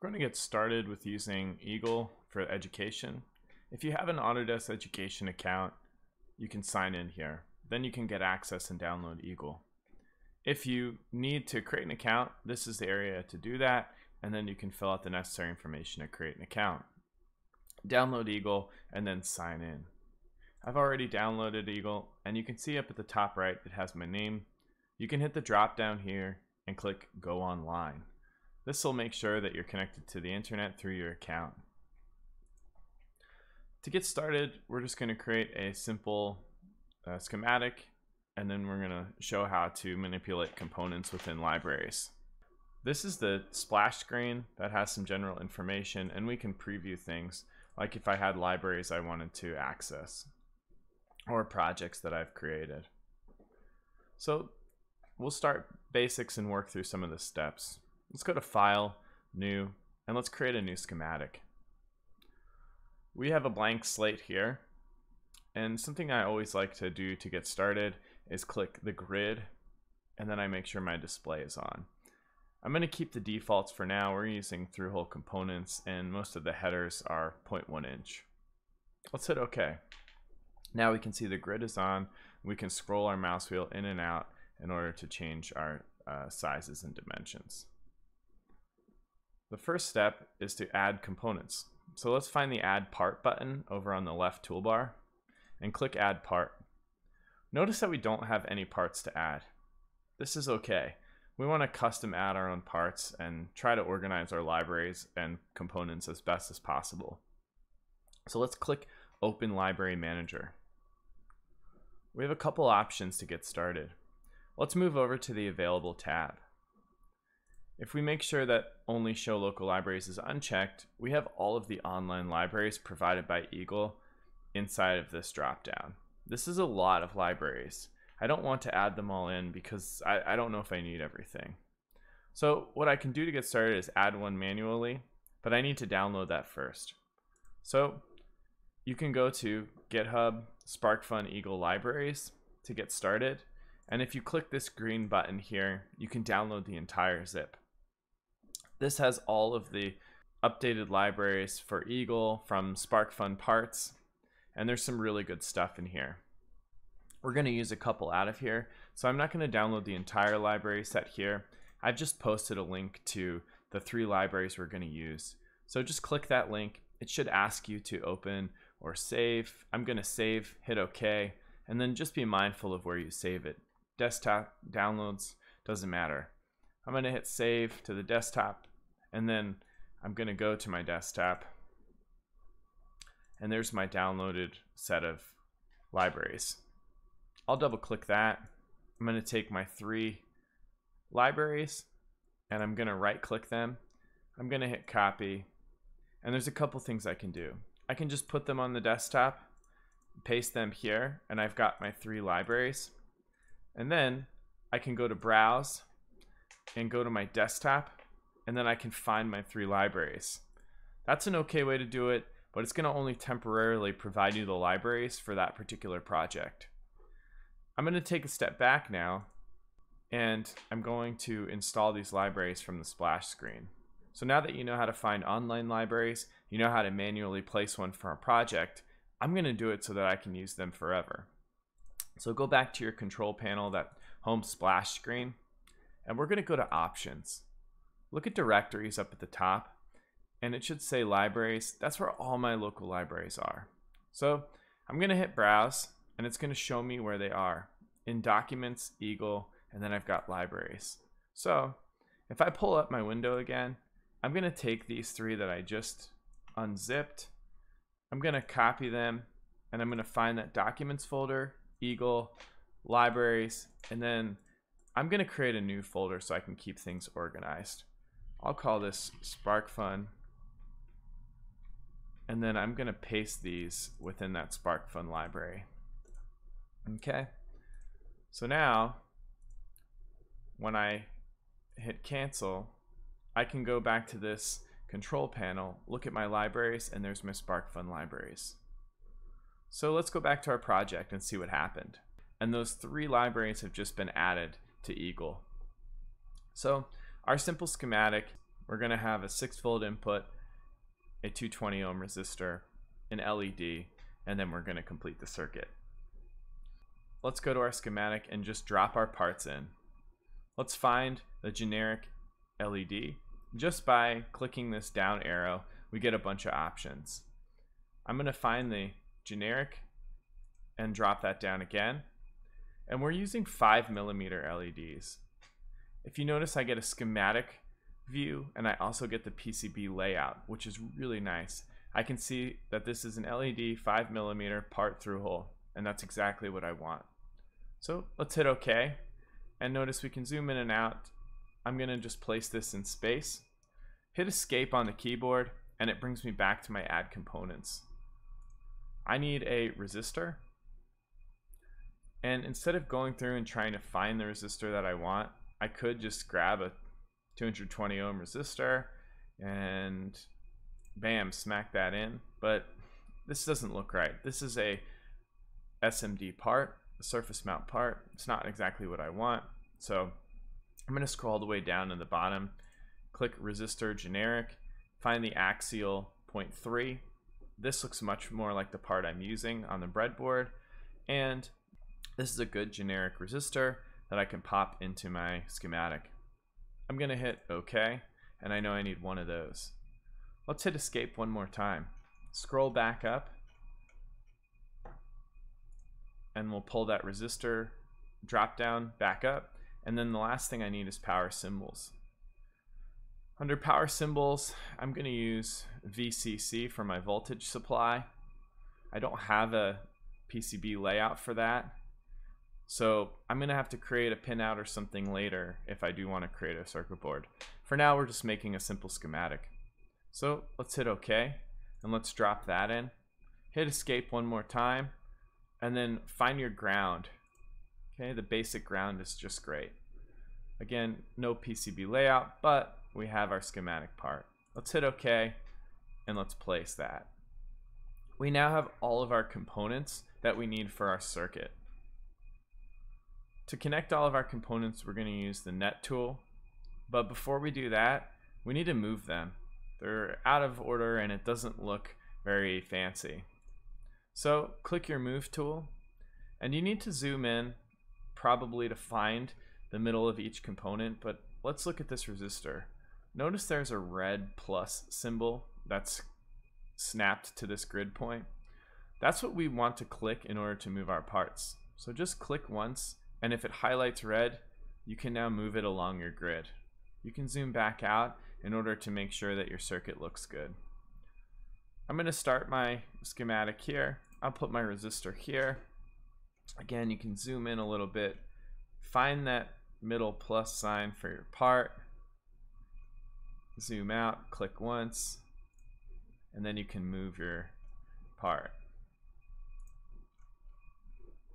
We're going to get started with using Eagle for education. If you have an Autodesk Education account, you can sign in here. Then you can get access and download Eagle. If you need to create an account, this is the area to do that, and then you can fill out the necessary information to create an account. Download Eagle, and then sign in. I've already downloaded Eagle, and you can see up at the top right, it has my name. You can hit the drop down here and click Go Online. This will make sure that you're connected to the internet through your account. To get started, we're just going to create a simple uh, schematic and then we're going to show how to manipulate components within libraries. This is the splash screen that has some general information and we can preview things like if I had libraries I wanted to access or projects that I've created. So we'll start basics and work through some of the steps. Let's go to File, New, and let's create a new schematic. We have a blank slate here, and something I always like to do to get started is click the grid, and then I make sure my display is on. I'm going to keep the defaults for now. We're using through-hole components, and most of the headers are 0.1 inch. Let's hit OK. Now we can see the grid is on. We can scroll our mouse wheel in and out in order to change our uh, sizes and dimensions. The first step is to add components. So let's find the add part button over on the left toolbar and click add part. Notice that we don't have any parts to add. This is okay. We want to custom add our own parts and try to organize our libraries and components as best as possible. So let's click open library manager. We have a couple options to get started. Let's move over to the available tab. If we make sure that only show local libraries is unchecked, we have all of the online libraries provided by Eagle inside of this dropdown. This is a lot of libraries. I don't want to add them all in because I, I don't know if I need everything. So what I can do to get started is add one manually, but I need to download that first. So you can go to GitHub SparkFun Eagle Libraries to get started. And if you click this green button here, you can download the entire zip. This has all of the updated libraries for Eagle from SparkFun parts, and there's some really good stuff in here. We're going to use a couple out of here, so I'm not going to download the entire library set here. I've just posted a link to the three libraries we're going to use. So just click that link. It should ask you to open or save. I'm going to save, hit OK, and then just be mindful of where you save it. Desktop downloads, doesn't matter. I'm going to hit save to the desktop and then I'm going to go to my desktop and there's my downloaded set of libraries. I'll double click that. I'm going to take my three libraries and I'm going to right click them. I'm going to hit copy and there's a couple things I can do. I can just put them on the desktop, paste them here, and I've got my three libraries. And then I can go to browse and go to my desktop and then I can find my three libraries. That's an okay way to do it, but it's going to only temporarily provide you the libraries for that particular project. I'm going to take a step back now and I'm going to install these libraries from the splash screen. So now that you know how to find online libraries, you know how to manually place one for a project, I'm going to do it so that I can use them forever. So go back to your control panel, that home splash screen, and we're going to go to options. Look at directories up at the top, and it should say libraries. That's where all my local libraries are. So I'm going to hit browse, and it's going to show me where they are. In documents, Eagle, and then I've got libraries. So if I pull up my window again, I'm going to take these three that I just unzipped. I'm going to copy them, and I'm going to find that documents folder, Eagle, libraries, and then I'm going to create a new folder so I can keep things organized. I'll call this SparkFun. And then I'm going to paste these within that SparkFun library. Okay. So now, when I hit cancel, I can go back to this control panel, look at my libraries, and there's my SparkFun libraries. So let's go back to our project and see what happened. And those three libraries have just been added to Eagle. So our simple schematic we're going to have a 6 volt input, a 220 ohm resistor, an LED, and then we're going to complete the circuit. Let's go to our schematic and just drop our parts in. Let's find the generic LED. Just by clicking this down arrow, we get a bunch of options. I'm going to find the generic and drop that down again. And we're using 5 millimeter LEDs. If you notice, I get a schematic view and I also get the PCB layout, which is really nice. I can see that this is an LED 5 millimeter part through hole, and that's exactly what I want. So let's hit OK, and notice we can zoom in and out. I'm going to just place this in space, hit escape on the keyboard, and it brings me back to my add components. I need a resistor, and instead of going through and trying to find the resistor that I want, I could just grab a 220 ohm resistor and bam, smack that in. But this doesn't look right. This is a SMD part, a surface mount part. It's not exactly what I want. So I'm going to scroll all the way down to the bottom, click resistor generic, find the axial 0.3. This looks much more like the part I'm using on the breadboard. And this is a good generic resistor that I can pop into my schematic. I'm going to hit OK, and I know I need one of those. Let's hit escape one more time. Scroll back up, and we'll pull that resistor drop down back up. And then the last thing I need is power symbols. Under power symbols, I'm going to use VCC for my voltage supply. I don't have a PCB layout for that. So I'm going to have to create a pinout or something later if I do want to create a circuit board. For now, we're just making a simple schematic. So let's hit OK, and let's drop that in. Hit escape one more time, and then find your ground. Okay, the basic ground is just great. Again, no PCB layout, but we have our schematic part. Let's hit OK, and let's place that. We now have all of our components that we need for our circuit. To connect all of our components, we're going to use the net tool. But before we do that, we need to move them. They're out of order and it doesn't look very fancy. So click your move tool and you need to zoom in probably to find the middle of each component, but let's look at this resistor. Notice there's a red plus symbol that's snapped to this grid point. That's what we want to click in order to move our parts. So just click once and if it highlights red, you can now move it along your grid. You can zoom back out in order to make sure that your circuit looks good. I'm going to start my schematic here. I'll put my resistor here. Again, you can zoom in a little bit. Find that middle plus sign for your part. Zoom out, click once, and then you can move your part.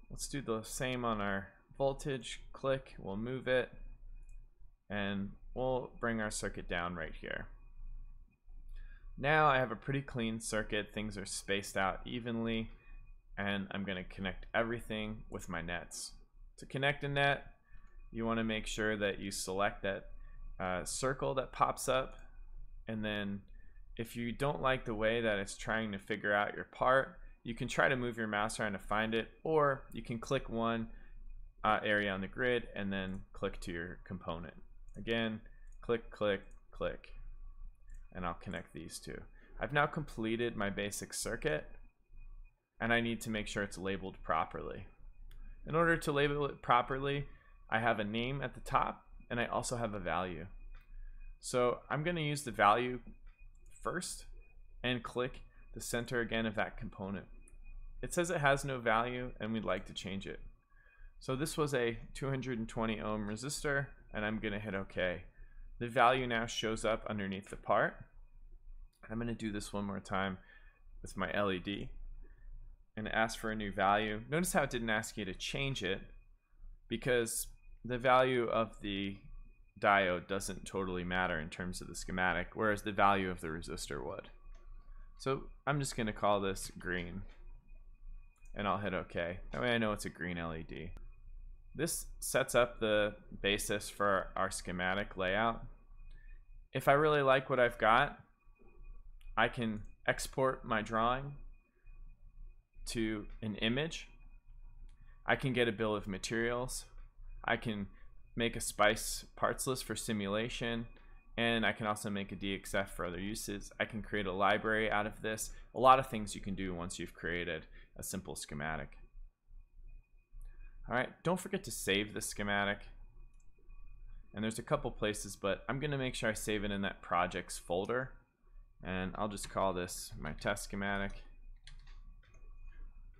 Let's do the same on our voltage, click, we'll move it, and we'll bring our circuit down right here. Now I have a pretty clean circuit, things are spaced out evenly, and I'm going to connect everything with my nets. To connect a net, you want to make sure that you select that uh, circle that pops up, and then if you don't like the way that it's trying to figure out your part, you can try to move your mouse around to find it, or you can click one uh, area on the grid and then click to your component. Again, click, click, click, and I'll connect these two. I've now completed my basic circuit and I need to make sure it's labeled properly. In order to label it properly, I have a name at the top and I also have a value. So I'm going to use the value first and click the center again of that component. It says it has no value and we'd like to change it. So this was a 220 ohm resistor and I'm gonna hit OK. The value now shows up underneath the part. I'm gonna do this one more time with my LED and ask for a new value. Notice how it didn't ask you to change it because the value of the diode doesn't totally matter in terms of the schematic, whereas the value of the resistor would. So I'm just gonna call this green and I'll hit OK. That way I know it's a green LED. This sets up the basis for our schematic layout. if I really like what I've got, I can export my drawing to an image. I can get a bill of materials. I can make a SPICE parts list for simulation and I can also make a DXF for other uses. I can create a library out of this. A lot of things you can do once you've created a simple schematic. All right, don't forget to save the schematic. And there's a couple places, but I'm gonna make sure I save it in that projects folder. And I'll just call this my test schematic.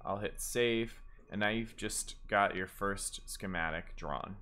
I'll hit save, and now you've just got your first schematic drawn.